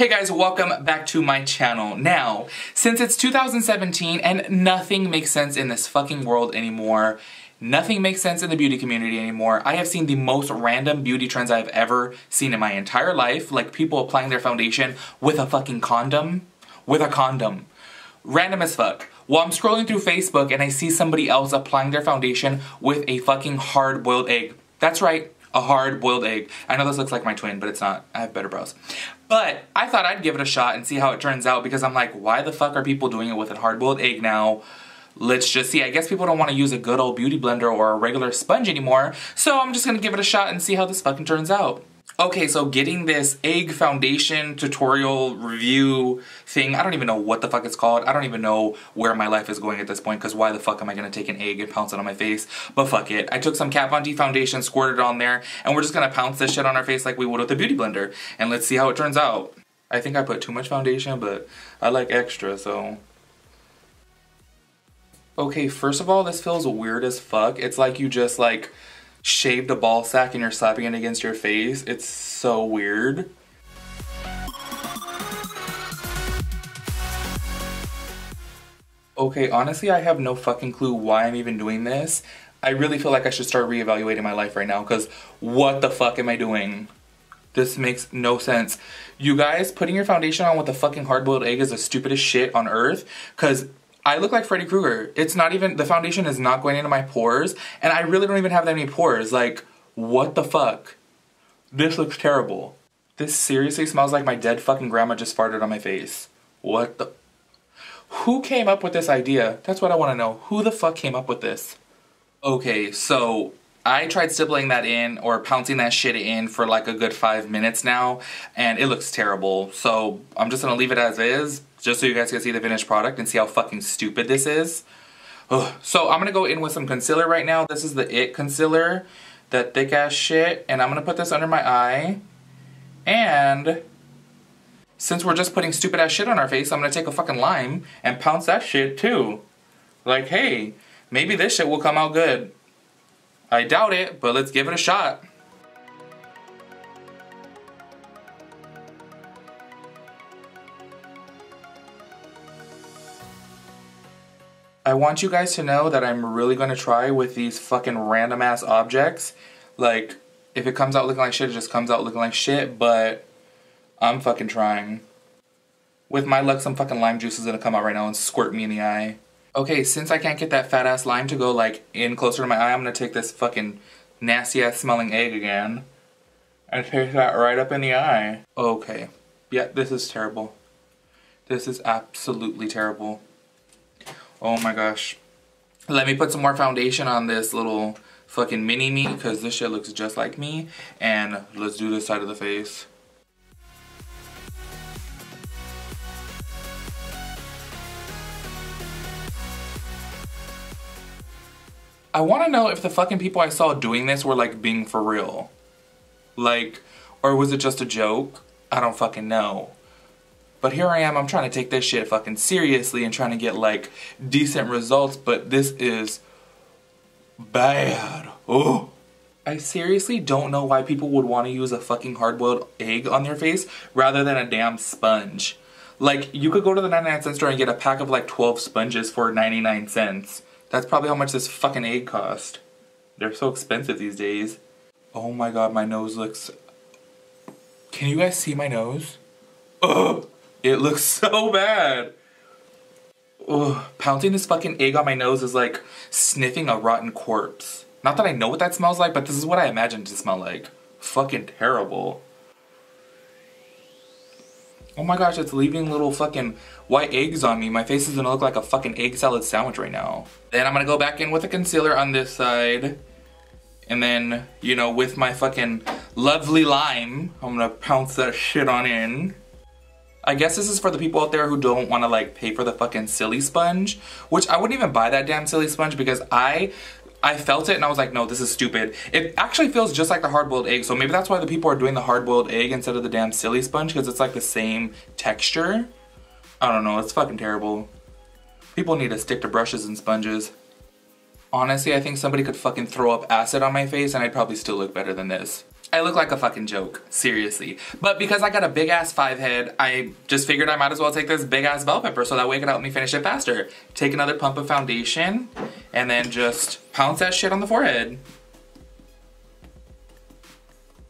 Hey guys, welcome back to my channel. Now, since it's 2017 and nothing makes sense in this fucking world anymore, nothing makes sense in the beauty community anymore, I have seen the most random beauty trends I've ever seen in my entire life, like people applying their foundation with a fucking condom. With a condom. Random as fuck. Well, I'm scrolling through Facebook and I see somebody else applying their foundation with a fucking hard-boiled egg. That's right, a hard-boiled egg. I know this looks like my twin, but it's not. I have better brows. But I thought I'd give it a shot and see how it turns out because I'm like, why the fuck are people doing it with a hard-boiled egg now? Let's just see. I guess people don't want to use a good old beauty blender or a regular sponge anymore, so I'm just gonna give it a shot and see how this fucking turns out. Okay, so getting this egg foundation tutorial review thing, I don't even know what the fuck it's called. I don't even know where my life is going at this point because why the fuck am I gonna take an egg and pounce it on my face? But fuck it. I took some Kat Von D foundation, squirted it on there, and we're just gonna pounce this shit on our face like we would with a beauty blender. And let's see how it turns out. I think I put too much foundation, but I like extra, so. Okay, first of all, this feels weird as fuck. It's like you just like shaved a ball sack and you're slapping it against your face. It's so weird. Okay, honestly, I have no fucking clue why I'm even doing this. I really feel like I should start reevaluating my life right now because what the fuck am I doing? This makes no sense. You guys, putting your foundation on with a fucking hard-boiled egg is the stupidest shit on earth because I look like Freddy Krueger. It's not even, the foundation is not going into my pores, and I really don't even have that many pores. Like, what the fuck? This looks terrible. This seriously smells like my dead fucking grandma just farted on my face. What the? Who came up with this idea? That's what I want to know. Who the fuck came up with this? Okay, so I tried stippling that in or pouncing that shit in for like a good five minutes now, and it looks terrible. So I'm just gonna leave it as is just so you guys can see the finished product and see how fucking stupid this is. Ugh. So I'm gonna go in with some concealer right now. This is the IT concealer, that thick ass shit, and I'm gonna put this under my eye. And since we're just putting stupid ass shit on our face, I'm gonna take a fucking lime and pounce that shit too. Like, hey, maybe this shit will come out good. I doubt it, but let's give it a shot. Want you guys to know that I'm really to try with these fucking random ass objects. Like, if it comes out looking like shit, it just comes out looking like shit, but I'm fucking trying. With my luck, some fucking lime juice is gonna come out right now and squirt me in the eye. Okay, since I can't get that fat ass lime to go like in closer to my eye, I'm gonna take this fucking nasty ass smelling egg again and take that right up in the eye. Okay. Yeah, this is terrible. This is absolutely terrible. Oh my gosh. Let me put some more foundation on this little fucking mini me because this shit looks just like me. And let's do this side of the face. I want to know if the fucking people I saw doing this were like being for real. Like, or was it just a joke? I don't fucking know. But here I am, I'm trying to take this shit fucking seriously and trying to get like decent results, but this is bad. Oh. I seriously don't know why people would want to use a fucking hard-boiled egg on their face rather than a damn sponge. Like, you could go to the 99 cent store and get a pack of like 12 sponges for 99 cents. That's probably how much this fucking egg cost. They're so expensive these days. Oh my god, my nose looks... Can you guys see my nose? Ugh! It looks so bad. Ugh, this fucking egg on my nose is like sniffing a rotten corpse. Not that I know what that smells like, but this is what I imagine to smell like. Fucking terrible. Oh my gosh, it's leaving little fucking white eggs on me. My face is gonna look like a fucking egg salad sandwich right now. Then I'm gonna go back in with a concealer on this side. And then, you know, with my fucking lovely lime, I'm gonna pounce that shit on in. I guess this is for the people out there who don't want to like pay for the fucking Silisponge, which I wouldn't even buy that damn Silisponge because I I felt it and I was like, no, this is stupid. It actually feels just like the hard-boiled egg, so maybe that's why the people are doing the hard-boiled egg instead of the damn Silisponge because it's like the same texture. I don't know, it's fucking terrible. People need to stick to brushes and sponges. Honestly, I think somebody could fucking throw up acid on my face and I'd probably still look better than this. I look like a fucking joke, seriously. But because I got a big ass five head, I just figured I might as well take this big ass bell pepper so that way it can help me finish it faster. Take another pump of foundation and then just pounce that shit on the forehead.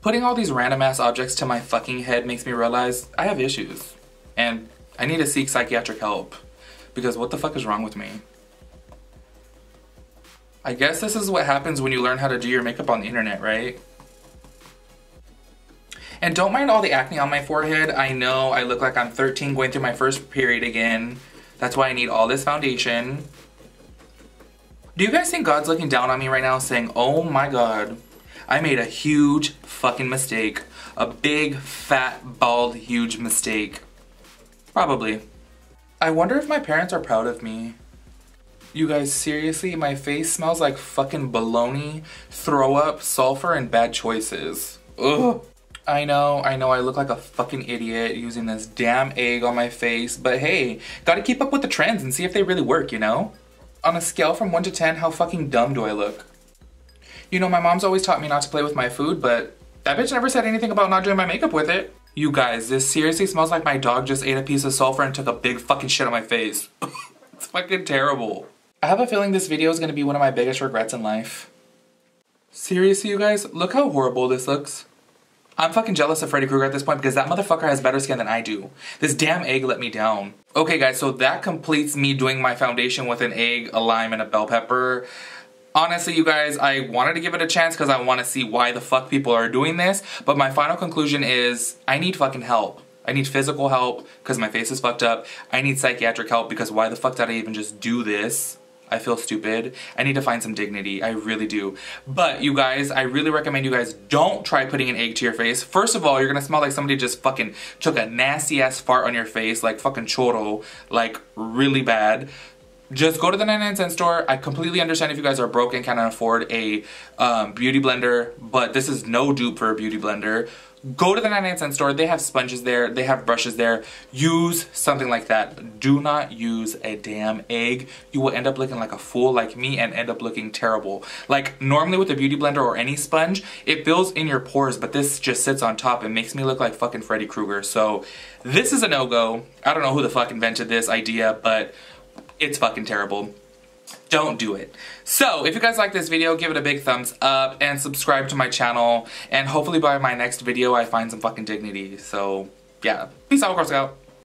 Putting all these random ass objects to my fucking head makes me realize I have issues. And I need to seek psychiatric help. Because what the fuck is wrong with me? I guess this is what happens when you learn how to do your makeup on the internet, right? And don't mind all the acne on my forehead. I know I look like I'm 13 going through my first period again. That's why I need all this foundation. Do you guys think God's looking down on me right now saying, oh my God, I made a huge fucking mistake. A big, fat, bald, huge mistake. Probably. I wonder if my parents are proud of me. You guys, seriously, my face smells like fucking baloney, throw up, sulfur, and bad choices. Ugh. I know, I know I look like a fucking idiot using this damn egg on my face, but hey, gotta keep up with the trends and see if they really work, you know? On a scale from 1 to 10, how fucking dumb do I look? You know, my mom's always taught me not to play with my food, but that bitch never said anything about not doing my makeup with it. You guys, this seriously smells like my dog just ate a piece of sulfur and took a big fucking shit on my face. it's fucking terrible. I have a feeling this video is gonna be one of my biggest regrets in life. Seriously, you guys, look how horrible this looks. I'm fucking jealous of Freddy Krueger at this point because that motherfucker has better skin than I do. This damn egg let me down. Okay guys, so that completes me doing my foundation with an egg, a lime, and a bell pepper. Honestly, you guys, I wanted to give it a chance because I want to see why the fuck people are doing this, but my final conclusion is I need fucking help. I need physical help because my face is fucked up. I need psychiatric help because why the fuck did I even just do this? I feel stupid. I need to find some dignity. I really do. But you guys, I really recommend you guys don't try putting an egg to your face. First of all, you're gonna smell like somebody just fucking took a nasty ass fart on your face, like fucking choro, like really bad just go to the 99 cent store. I completely understand if you guys are broke and cannot afford a um, beauty blender, but this is no dupe for a beauty blender. Go to the 99 cent store. They have sponges there. They have brushes there. Use something like that. Do not use a damn egg. You will end up looking like a fool like me and end up looking terrible. Like normally with a beauty blender or any sponge, it fills in your pores, but this just sits on top and makes me look like fucking Freddy Krueger. So this is a no-go. I don't know who the fuck invented this idea, but it's fucking terrible. Don't do it. So, if you guys like this video, give it a big thumbs up and subscribe to my channel. And hopefully by my next video, I find some fucking dignity. So, yeah. Peace out, Girl Scout.